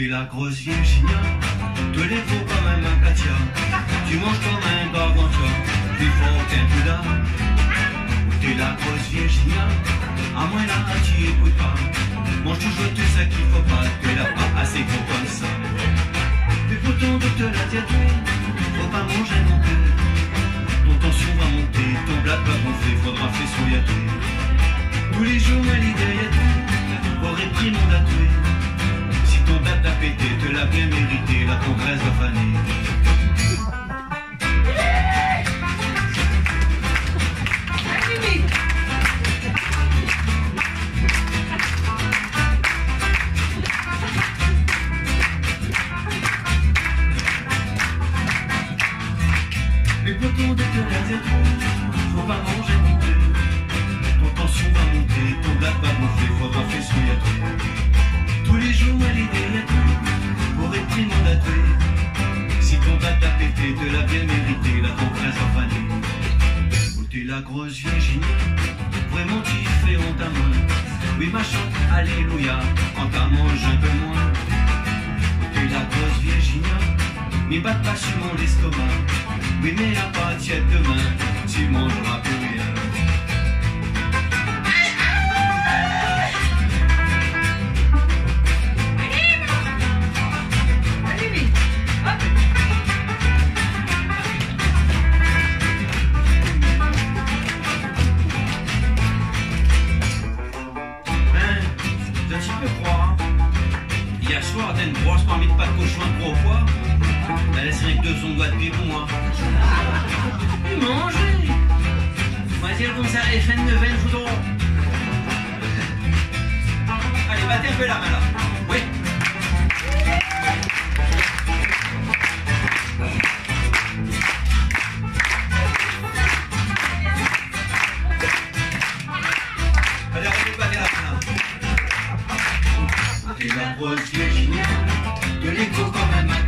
la grosse Virginia, te les faut comme un macatia. Tu manges comme un gargantua, tu aucun peu d'âme. T'es la grosse Virginia, à moins là, tu écoutes pas. Mange toujours tout ça qu'il faut pas, tu es là pas assez gros comme ça. Mais pourtant, de te la dire, faut pas manger non plus. Ton tension va monter, ton bloc va gonfler, faudra faire soyater. Tous les jours, à l'idée, y'a aurait pris mon tuer. Mérité, la faner. Les potons de te la faut pas manger non plus. Ton tension va monter, ton blague va gonfler, faudra faire soyater. Tous les jours à l'idée l'a bien mérité, la congresse va faner. Oh, t'es la grosse Virginie, vraiment honte à moi. Oui, ma chante, alléluia, quand t'as mangé un peu moins. Oh, t'es la grosse Virginia, mais batte pas sur mon estomac. Oui, mais à partir de demain, tu mangeras plus rien. Soir, t'as une brosse parmi de pas de cochon de gros poids. T'as laissé rien que deux ondes de pied pour moi. Manger On va dire comme ça, FN de 20 foudrons. Allez, battez un peu la main là. Oui. Allez, arrêtez de battre la main là. T'es la grosse Virginia, de l'écho comme un